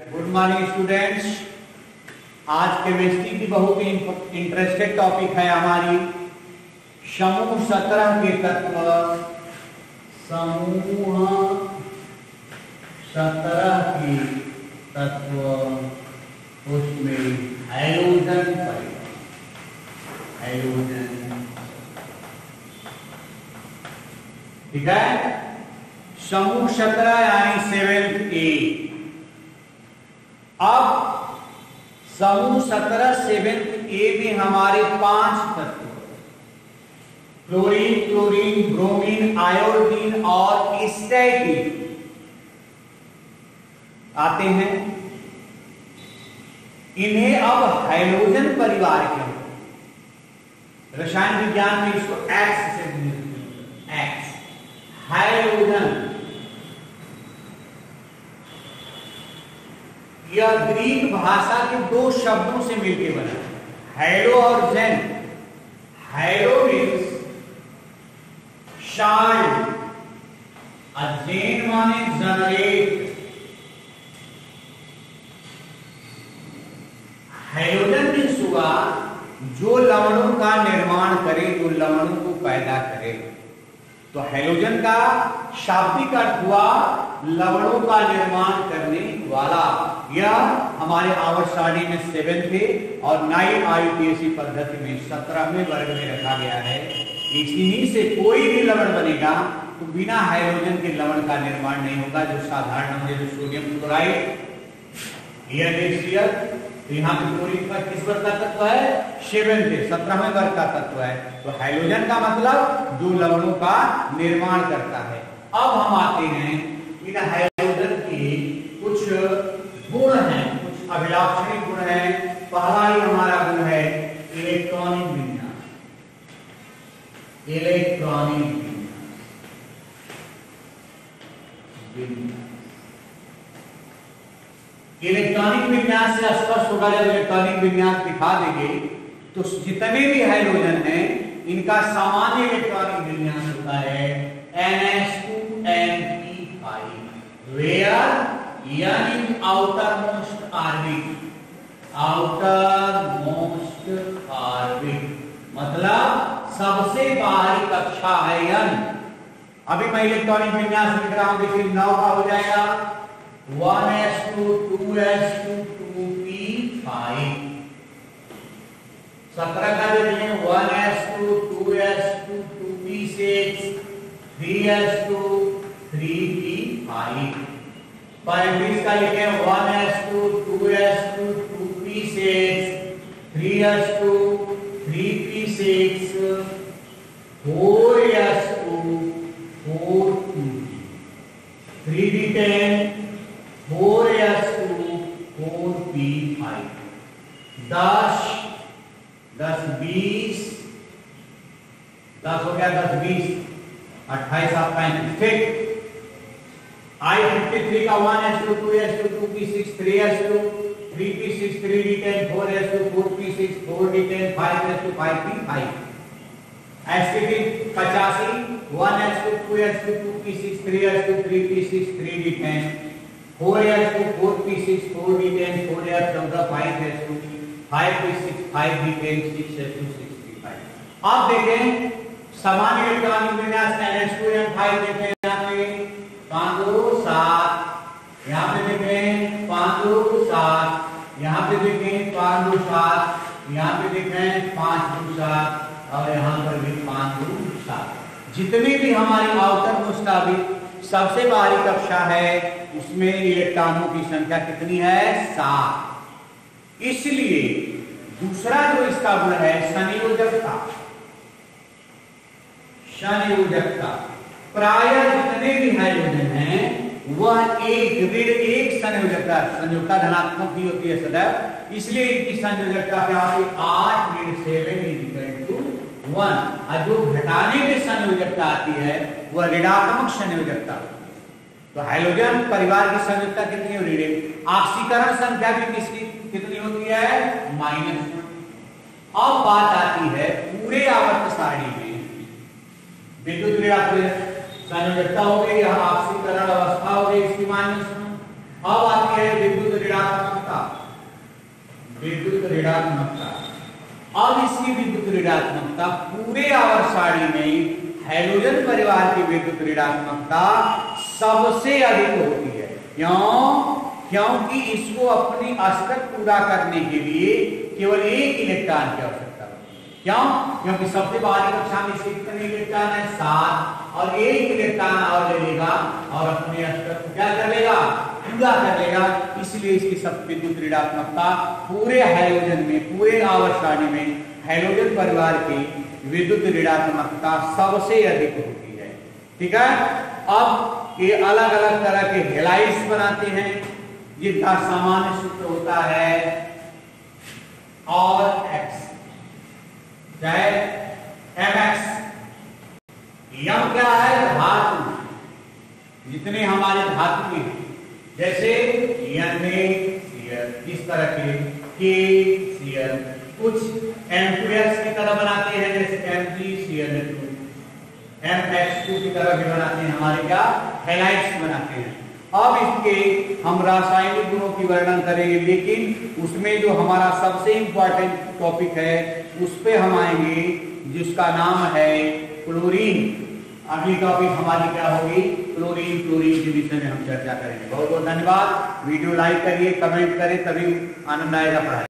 Good morning students आज chemistry की बहुत ही इंटरेस्टेड टॉपिक है हमारी समूह सत्रह के तत्व। समूह सत्रह की तत्व, उसमें हाइड्रोजन हाइड्रोजन ठीक है? समूह सत्रह यानी सेवेंथ ए अब समूह सत्रह सेवेंथ ए में हमारे पाँच तत्व। क्लोरीन क्लोरीन, ब्रोमीन, आयोडीन और स्टैटिन आते हैं। इन्हें अब हाइड्रोजन परिवार के रसायन विज्ञान में इसको एक्स से एक्स हाइड्रोजन। यह ग्रीक भाषा के दो शब्दों से मिलकर बना। हाइड्रो और जेन। हाइड्रो मीन्स जेन माने जनरेट हाइड्रोजन मीन्स हुआ, जो लवणों का निर्माण करे, जो लवणों को पैदा करे। तो हाइड्रोजन का शाब्दिक अर्थ हुआ लवणों का निर्माण करने वाला। यह हमारे आवर्त सारणी में सेवन थे और नाइन आयुपीएससी पद्धति में सत्रहवें वर्ग में रखा गया है। इसी से कोई भी लवण बनेगा तो बिना हाइड्रोजन के लवण का निर्माण नहीं होगा, जो साधारण होंगे, जो सोडियम क्लोराइड तो यहाँ पे क्लोरीन का किस वर्ग का तत्व है? सेवन थे, सत्रहवें वर्ग का तत्व है। तो हाइड्रोजन का मतलब जो लवणों का निर्माण करता है। अब हम आते हैं इन हाइड्रोजन के कुछ गुण हैं, कुछ अभिलाक्षणिक गुण हैं, पहला ही हमारा गुण है इलेक्ट्रॉनिक विन्यास इलेक्ट्रॉनिक इलेक्ट्रॉनिक विन्यास से स्पष्ट होगा, जब इलेक्ट्रॉनिक विन्यास दिखा देंगे तो जितने भी हाइड्रोजन हैं, इनका सामान्य इलेक्ट्रॉनिक विन्यास होता है NH2NP5 where N is outermost orbit outermost orbit मतलब सबसे बाहरी कक्षा है N अभी मैं इलेक्ट्रॉनिक विन्यास लिख रहा हूँ देखिए नौ का हो जाएगा 1s2 2s2 2p5 सत्रह का जो है 1s2 2s2 2p6 3s2 3p5 पैंतीस का लिखे 1s2 2s2 2p6 3s2 3p6 4s2 4p 3d10 4s2 4p5 दस दस, बीस. दस हो गया दस, बीस. अट्ठाईस आप पैंतीस ठीक आई फिफ्टी थ्री का one S two two S two two P six three S two three P six three D ten four S two four P six four D ten five S two five P five STP पचासी one S two two S two two P six three S two three P six three D ten four S two four P six four D ten four S चौदह five S two five P six five D ten six S two six P five अब देखें सामान्य electronic विन्यास NH two M five देखें दो सात यहाँ पे देखें पाँच दो सात यहाँ पे देखें पाँच दो सात और यहाँ पर भी पाँच दो सात जितनी भी हमारी आउटर मुस्ताबिक सबसे बाहरी कक्षा है, उसमें इलेक्ट्रॉनों की संख्या कितनी है? सात। इसलिए दूसरा जो इसका गुण है संयोजकता संयोजकता प्राय जितने भी हाइड्रोजन हैं वह एक ऋण एक संयोजकता संयोजकता धनात्मक ही होती है सदैव। इसलिए इनकी संयोजकता क्या होती आठ ऋण सेवन इज़ टू वन और जो घटाने में संयोजकता आती है, वह ऋणात्मक संयोजकता तो हाइड्रोजन परिवार की संयोजकता कितनी हो रही है? ऑक्सीकरण संख्या भी किसकी? कितनी होती है? माइनस। अब बात आती है पूरे आवर्त सारणी में। विद्युत संयोजकता हो गई, यह अवस्था हो गई इसकी माइनस अब आती है विद्युत ऋणात्मक ऋणात्मकता अब इसकी विद्युत ऋणात्मकता पूरे आवर सारणी में हाइड्रोजन परिवार की विद्युत ऋणात्मकता सबसे अधिक होती है। क्यों? क्योंकि इसको अपनी अष्टक पूरा करने के लिए केवल एक इलेक्ट्रॉन की आवश्यकता क्यों? क्योंकि सबसे बाहरी कक्षा में इसके कितने इलेक्ट्रॉन है? सात। और एक इलेक्ट्रॉन और लेगा और अपने अष्टक को क्या कर लेगा? पूरा कर लेगा इसलिए इसकी सब विद्युत ऋणात्मकता पूरे हाइड्रोजन में, पूरे आवर्त सारणी में हाइड्रोजन परिवार की विद्युत ऋणात्मकता सबसे अधिक होती है। ठीक है? अब ये अलग अलग तरह के हेलाइट्स बनाते हैं। जिनका सामान्य सूत्र होता है और एक्स चाहे एम एक्स यम क्या है? धातु। जितने हमारे धातु हैं। जैसे यन में इस तरह के के सीएल कुछ एम टू एक्स की तरह बनाते हैं, जैसे एम टू की तरह भी बनाते हैं, हमारे क्या? हेलाइट्स बनाते हैं। अब इसके हम रासायनिक गुणों की वर्णन करेंगे, लेकिन उसमें जो हमारा सबसे इंपॉर्टेंट टॉपिक है, उस पर हम आएँगे, जिसका नाम है क्लोरीन अगली टॉपिक हमारी क्या होगी? क्लोरीन क्लोरीन के विषय में हम चर्चा करेंगे। बहुत बहुत धन्यवाद। वीडियो लाइक करिए कमेंट करें, तभी आनंद आएगा पढ़ाई।